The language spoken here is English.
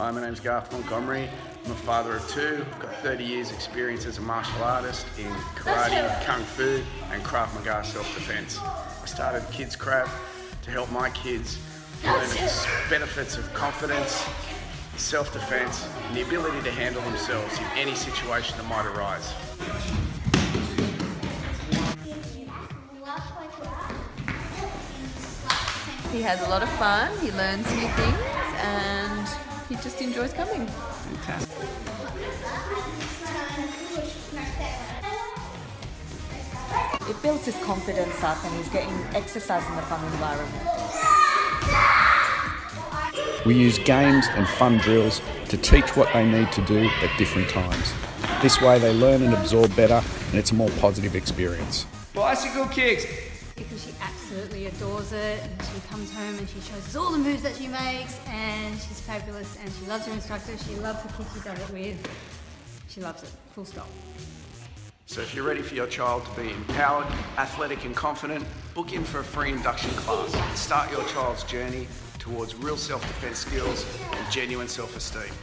Hi, my name's Garth Montgomery. I'm a father of two. I've got 30 years experience as a martial artist in karate, kung fu and Krav Maga self-defense. I started Kids Krav to help my kids learn the benefits of confidence, self-defense and the ability to handle themselves in any situation that might arise. He has a lot of fun, he learns new things, and he just enjoys coming. Fantastic. It builds his confidence up and he's getting exercise in the fun environment. We use games and fun drills to teach what they need to do at different times. This way they learn and absorb better and it's a more positive experience. Bicycle kicks. because she absolutely adores it and she comes home and she shows us all the moves that she makes and she's fabulous and she loves her instructor, she loves the kids she does it with. She loves it, full stop. So if you're ready for your child to be empowered, athletic and confident, book in for a free induction class start your child's journey towards real self-defense skills and genuine self-esteem.